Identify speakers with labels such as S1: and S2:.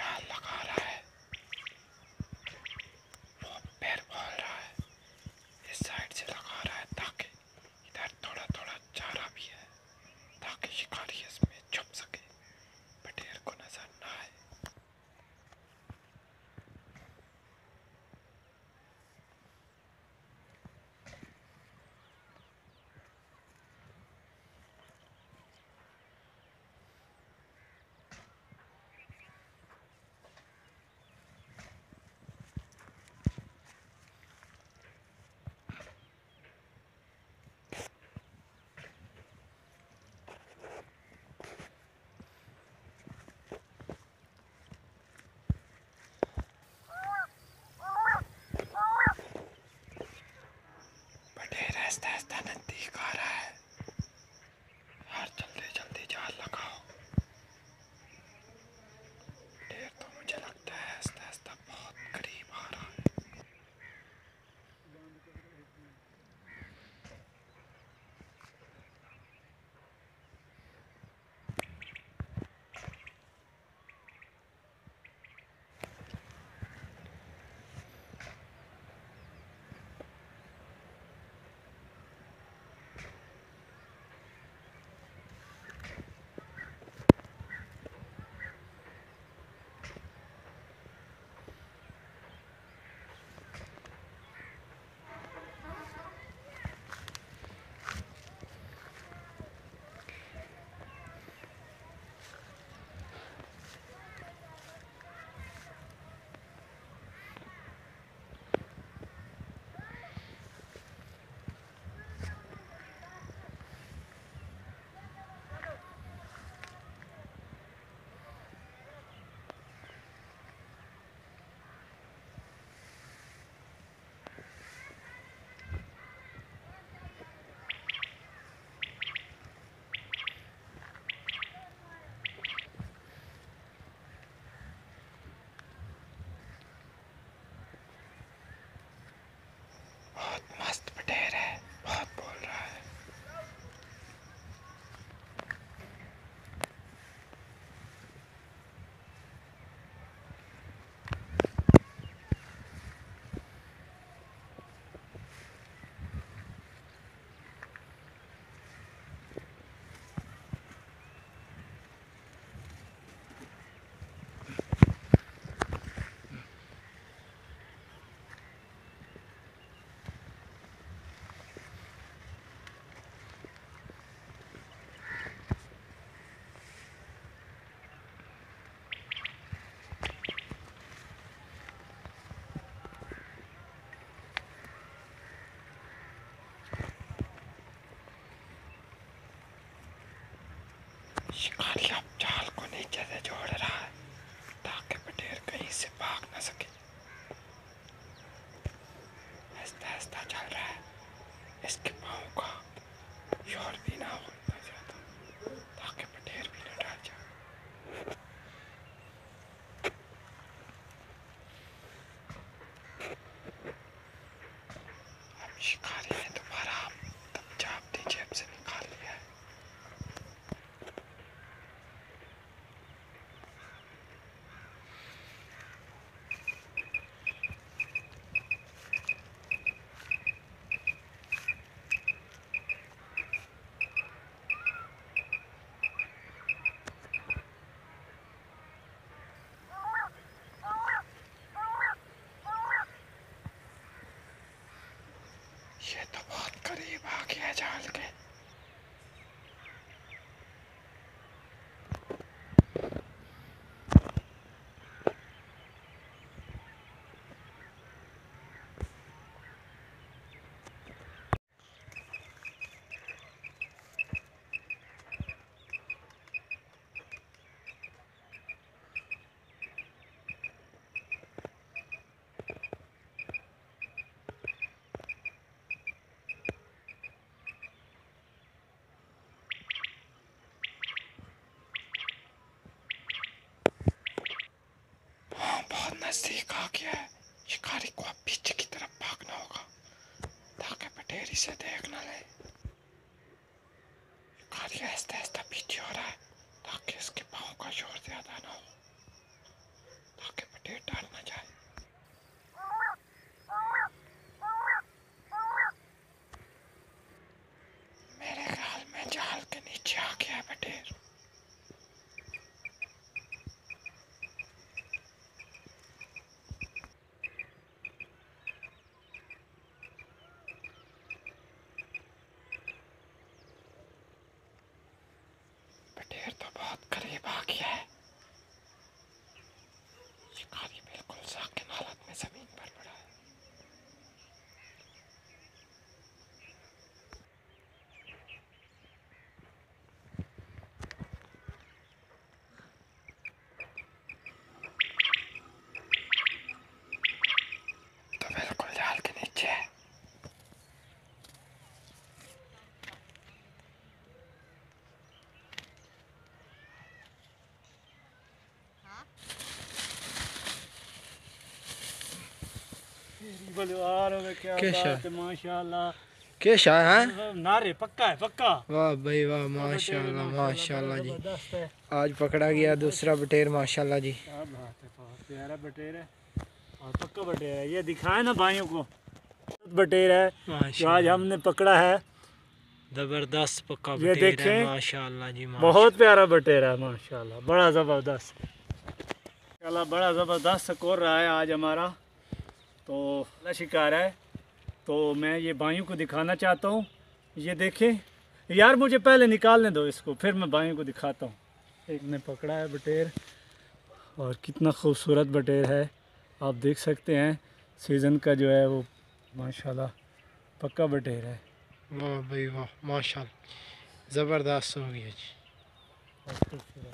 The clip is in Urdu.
S1: جال لگا رہا ہے God, نزدیک آ گیا ہے۔ شکاری کو اب پیچھے کی طرف بھاگنا ہوگا۔ تاکہ پٹیری سے دیکھ نہ لے۔ تو بہت قریب آ گیا ہے۔ شکاری بالکل ساکن حالت میں زمین پر پڑا ہے تو بالکل جال کے نیچے ہے
S2: بلوار میں کیا
S3: کیسا؟
S2: بات ہے ماشاءاللہ۔
S3: کیا شاہ ہے؟
S2: نارے پکا ہے پکا۔
S3: واہ بھائی واہ ماشاء اللہ ماشاء اللہ جی۔ آج پکڑا گیا دوسرا بٹیر ماشاء اللہ جی
S2: پیارا بٹیر ہے۔ اور پکا بٹیر ہے۔ یہ دکھائے نا بھائیوں کو۔ بٹیر ہے جو آج ہم نے پکڑا ہے۔
S3: زبردست پکا
S2: یہ
S3: بٹیر ہے
S2: دیکھیں۔
S3: ماشاء اللہ جی
S2: بہت پیارا بٹیر ہے ماشاءاللہ۔ بڑا زبردست۔ ماشاءاللہ بڑا زبردست سکور رہا ہے آج ہمارا۔ تو شکار ہے۔ تو میں یہ بھائیوں کو دکھانا چاہتا ہوں۔ یہ دیکھیں۔ یار مجھے پہلے نکالنے دو اس کو پھر میں بھائیوں کو دکھاتا ہوں۔ ایک نے پکڑا ہے بٹیر۔ اور کتنا خوبصورت بٹیر ہے۔ آپ دیکھ سکتے ہیں سیزن کا جو ہے وہ ماشاءاللہ پکا بٹیر ہے۔
S3: واہ بھائی واہ ماشاء اللہ زبردست ہو گیا جی۔